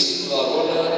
es